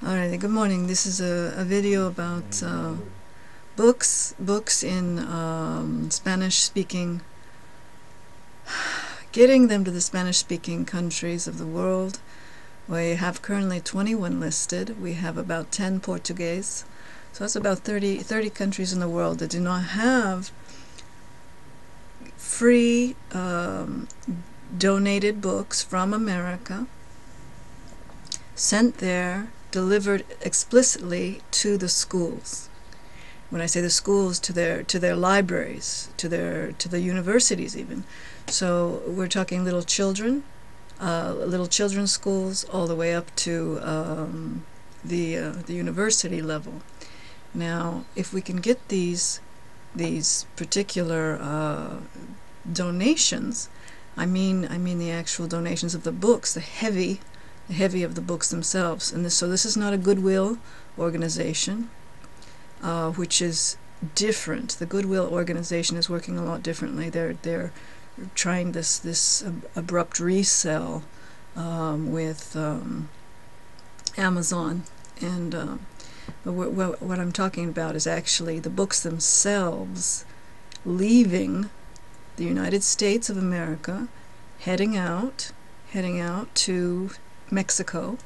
Alright, good morning. This is a, a video about uh, books, books in um, Spanish-speaking, getting them to the Spanish-speaking countries of the world. We have currently 21 listed. We have about 10 Portuguese. So that's about 30, 30 countries in the world that do not have free um, donated books from America sent there delivered explicitly to the schools. When I say the schools, to their to their libraries, to their to the universities even. So we're talking little children, uh, little children's schools, all the way up to um, the uh, the university level. Now, if we can get these these particular uh, donations, I mean I mean the actual donations of the books, the heavy heavy of the books themselves. And this, so this is not a goodwill organization, uh, which is different. The goodwill organization is working a lot differently. They're they're trying this this abrupt resell um, with um, Amazon, and uh, but what, what I'm talking about is actually the books themselves leaving the United States of America, heading out, heading out to Mexico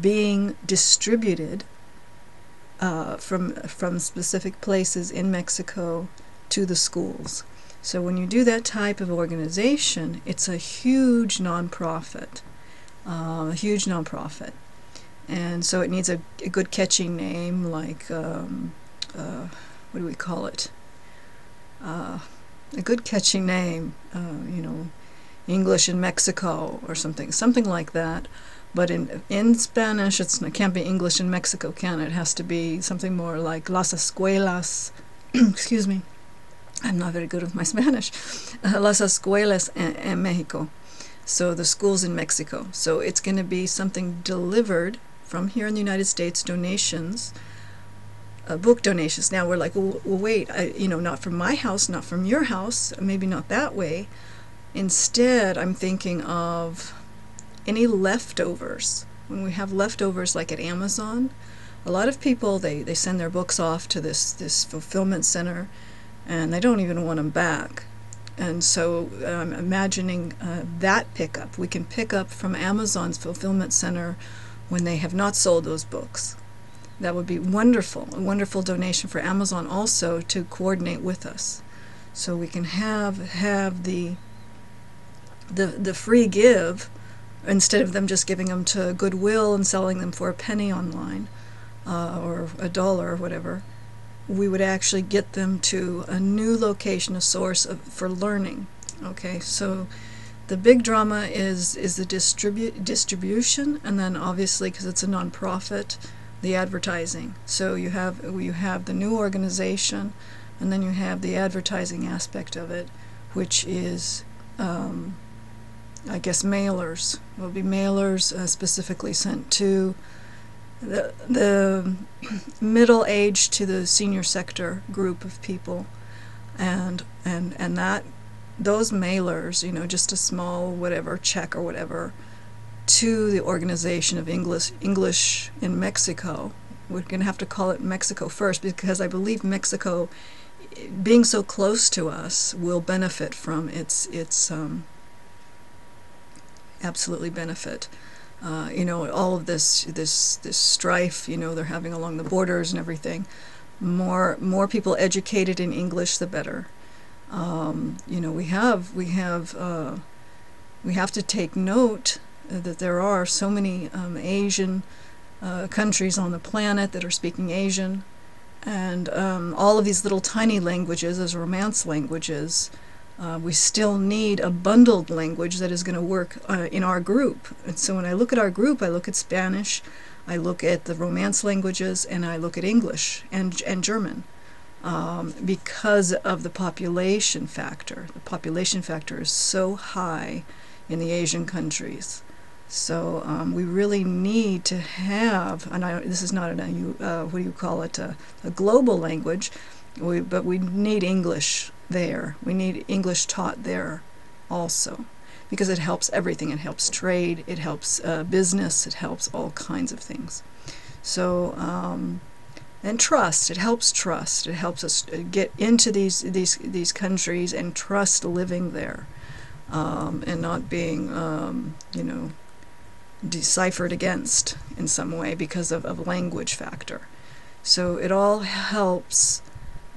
being distributed uh, from from specific places in Mexico to the schools. So when you do that type of organization, it's a huge nonprofit, uh, a huge nonprofit, and so it needs a, a good catching name like um, uh, what do we call it? Uh, a good catching name, uh, you know, English in Mexico or something, something like that. But in in Spanish, it's, it can't be English in Mexico, can it? It has to be something more like las escuelas. excuse me, I'm not very good with my Spanish. Uh, las escuelas en, en Mexico. So the schools in Mexico. So it's going to be something delivered from here in the United States, donations, uh, book donations. Now we're like, well wait, I, you know, not from my house, not from your house, maybe not that way. Instead, I'm thinking of any leftovers. When we have leftovers like at Amazon, a lot of people, they, they send their books off to this, this fulfillment center and they don't even want them back. And so I'm imagining uh, that pickup. We can pick up from Amazon's fulfillment center when they have not sold those books. That would be wonderful, a wonderful donation for Amazon also to coordinate with us. So we can have have the the the free give instead of them just giving them to Goodwill and selling them for a penny online uh, or a dollar or whatever, we would actually get them to a new location, a source of, for learning. Okay, so the big drama is is the distribu- distribution, and then obviously because it's a nonprofit, the advertising. So you have you have the new organization, and then you have the advertising aspect of it, which is um, I guess mailers. Will be mailers uh, specifically sent to the, the middle age to the senior sector group of people. And and and that those mailers you know just a small whatever check or whatever to the organization of English English in Mexico. We're going to have to call it Mexico first because I believe Mexico being so close to us will benefit from its its um, absolutely benefit. Uh, you know, all of this this this strife, you know, they're having along the borders and everything. More more people educated in English, the better. Um, you know, we have we have uh, we have to take note that there are so many um, Asian uh, countries on the planet that are speaking Asian, and um, all of these little tiny languages as Romance languages uh, we still need a bundled language that is going to work uh, in our group. And so when I look at our group, I look at Spanish, I look at the Romance languages, and I look at English and, and German. Um, because of the population factor. The population factor is so high in the Asian countries. So um, we really need to have, and I, this is not a, uh, what do you call it, a, a global language, we, but we need English there. We need English taught there also. because it helps everything. It helps trade, it helps uh, business, it helps all kinds of things. So, um, and trust. It helps trust. It helps us uh, get into these these these countries and trust living there, um, and not being um, you know deciphered against in some way because of, of language factor. So it all helps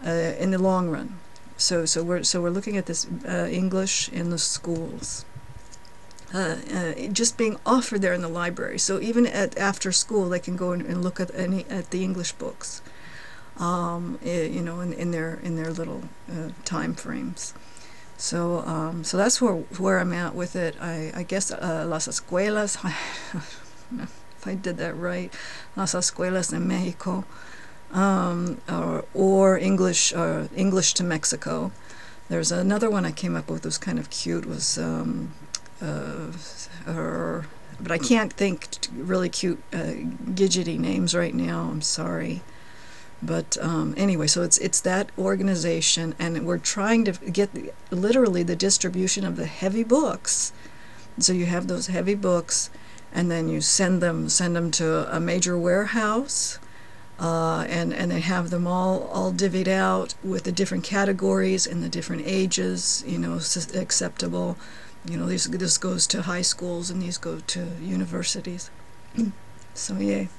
uh, in the long run. So so we're so we're looking at this uh, English in the schools. Uh, uh, just being offered there in the library. So even at after school, they can go and, and look at any at the English books, um, eh, you know, in, in their in their little uh, time frames. So um, so that's where where I'm at with it. I I guess uh, las escuelas, if I did that right, las escuelas in Mexico, um, or, or English uh, English to Mexico. There's another one I came up with that was kind of cute. Was um, uh, or, but I can't think really cute uh, gidgety names right now. I'm sorry. But um, anyway, so it's it's that organization, and we're trying to get the, literally the distribution of the heavy books. So you have those heavy books, and then you send them send them to a major warehouse, uh, and and they have them all all divvied out with the different categories and the different ages, you know, acceptable. You know, these this goes to high schools and these go to universities. so yay.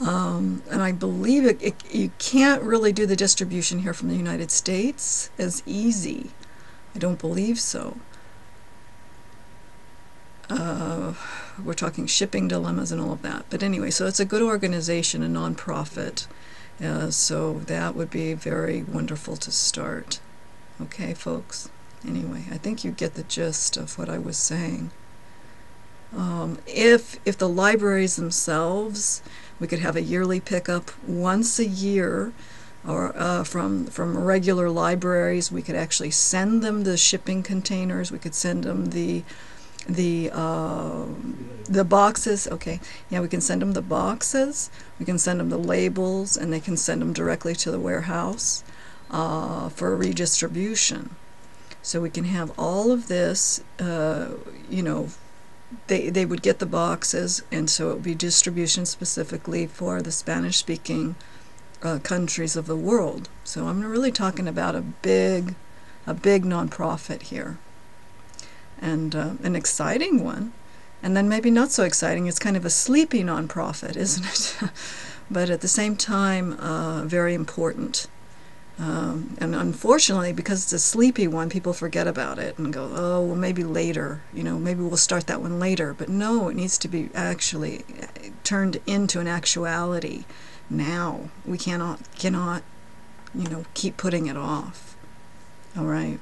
Um, and I believe it, it, you can't really do the distribution here from the United States as easy. I don't believe so. Uh, we're talking shipping dilemmas and all of that. But anyway, so it's a good organization, a nonprofit. Uh, so that would be very wonderful to start. Okay, folks? Anyway, I think you get the gist of what I was saying. Um, if if the libraries themselves, we could have a yearly pickup once a year, or uh, from from regular libraries. We could actually send them the shipping containers. We could send them the the uh, the boxes. Okay, yeah, we can send them the boxes. We can send them the labels, and they can send them directly to the warehouse uh, for redistribution. So we can have all of this, uh, you know, they, they would get the boxes, and so it would be distribution specifically for the Spanish speaking uh, countries of the world. So I'm really talking about a big, a big nonprofit here, and uh, an exciting one, and then maybe not so exciting. It's kind of a sleepy nonprofit, isn't it? but at the same time, uh, very important. Um, and unfortunately, because it's a sleepy one, people forget about it and go, oh, well, maybe later, you know, maybe we'll start that one later. But no, it needs to be actually uh, turned into an actuality now. We cannot, cannot, you know, keep putting it off. All right.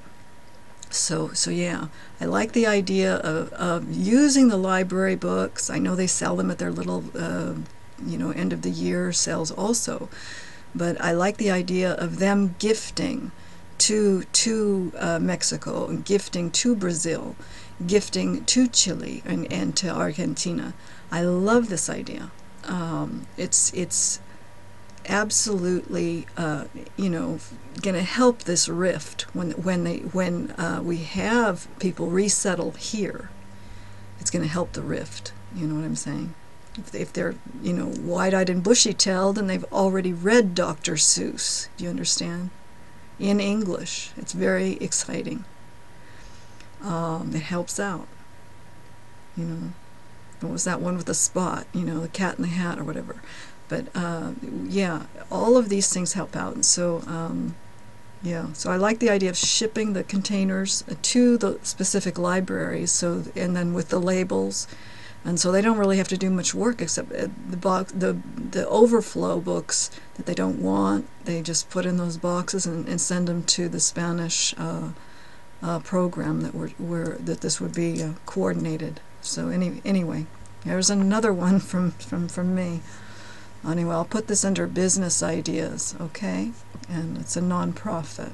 So, so yeah, I like the idea of, of using the library books. I know they sell them at their little, uh, you know, end of the year sales also but I like the idea of them gifting to to uh, Mexico and gifting to Brazil, gifting to Chile and, and to Argentina. I love this idea. Um, it's it's absolutely uh, you know going to help this rift when when they when uh, we have people resettle here. It's going to help the rift. You know what I'm saying? If, if they're, you know, wide-eyed and bushy-tailed, then they've already read Dr. Seuss. Do you understand? In English. It's very exciting. Um, it helps out. You know, what was that one with the spot? You know, the cat in the hat or whatever. But uh, yeah, all of these things help out. And so, um, yeah, so I like the idea of shipping the containers to the specific libraries. So, and then with the labels and so they don't really have to do much work except uh, the box, the the overflow books that they don't want. They just put in those boxes and, and send them to the Spanish uh, uh, program that we're, we're, that this would be uh, coordinated. So any anyway, there's another one from from from me. Anyway, I'll put this under business ideas, okay? And it's a nonprofit.